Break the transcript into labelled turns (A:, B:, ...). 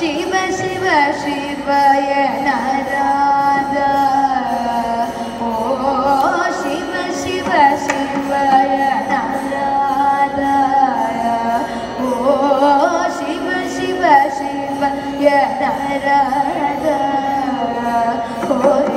A: शिव शिव शिवय न ओ शिव शिव शिवय न ओ शिव शिव शिवय न ओ